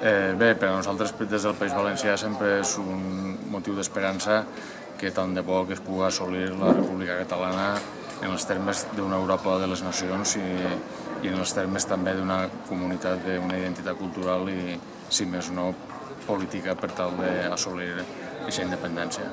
Eh, bé, per a nosaltres des del País Valencià sempre és un motiu d'esperança que tant de bo que es pugui assolir la República Catalana en els termes d'una Europa de les nacions i, i en els termes també d'una comunitat, d'una identitat cultural i, si més no, política per tal d'assolir aquesta independència.